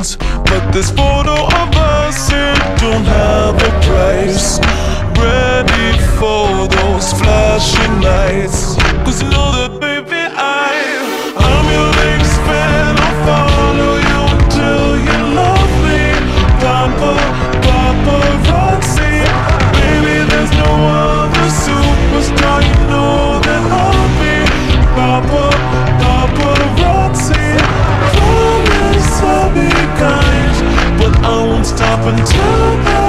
means. But this photo of us, it don't have a price. Ready up until